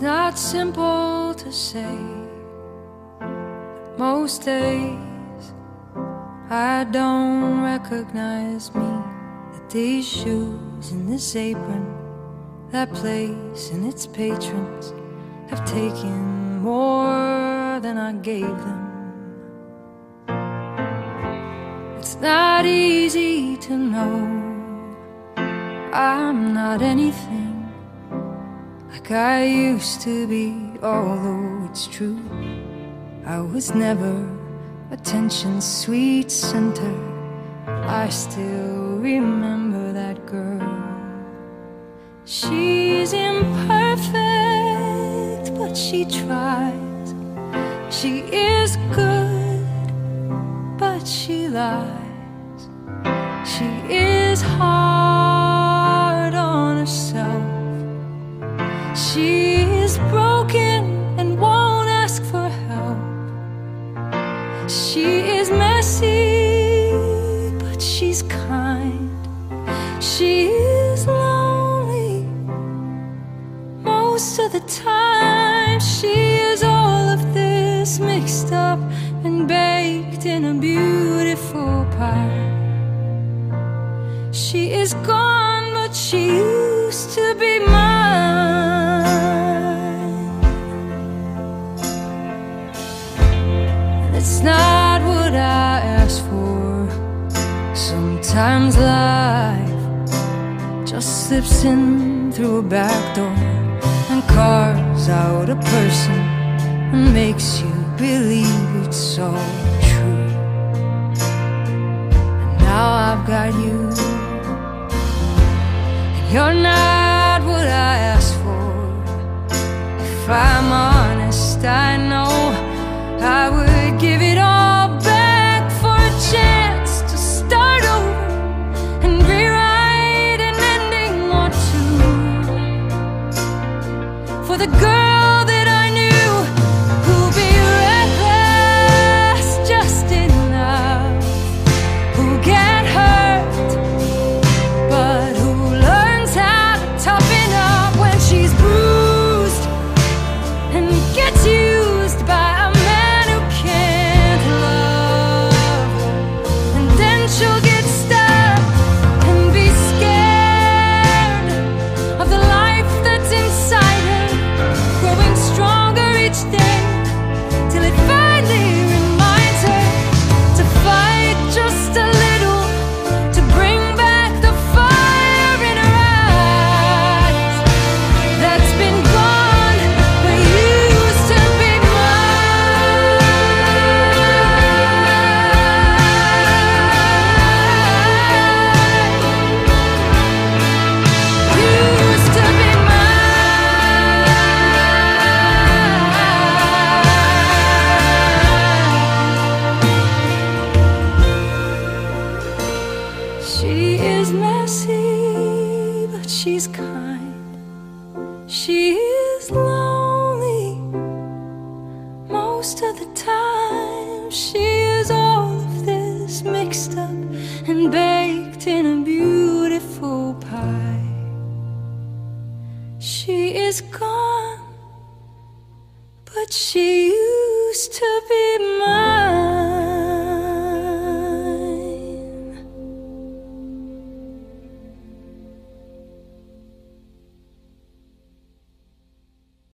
It's not simple to say. Most days I don't recognize me. That these shoes and this apron, that place and its patrons have taken more than I gave them. It's not easy to know I'm not anything like I used to be, although it's true. I was never attention's sweet center. I still remember that girl. She's imperfect, but she tries. She is good, but she lies. She is hard She is lonely most of the time. She is all of this mixed up and baked in a beautiful pie. She is gone, but she used to be mine. It's not what I asked for. Sometimes life just slips in through a back door and carves out a person and makes you believe it's so true. And now I've got you. And you're not what I asked for. If I'm honest, I know I would the girl is messy, but she's kind. She is lonely most of the time. She is all of this mixed up and baked in a beautiful pie. She is gone, but she used to be.